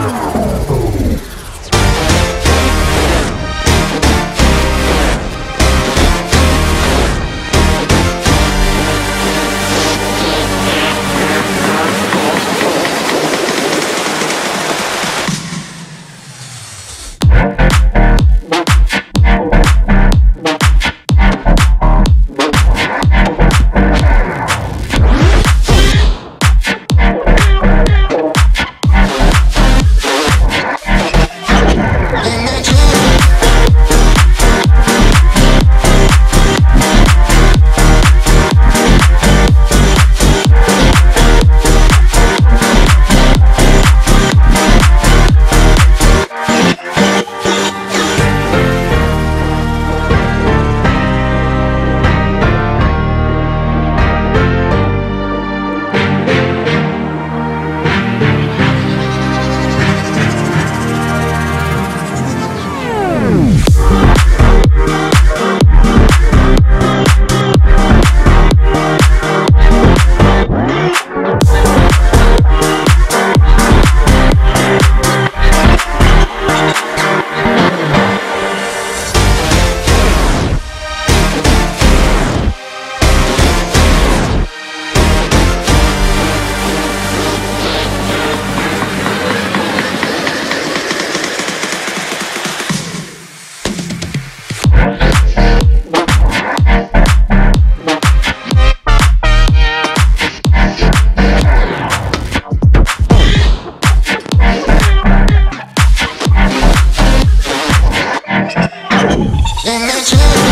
I'm Let me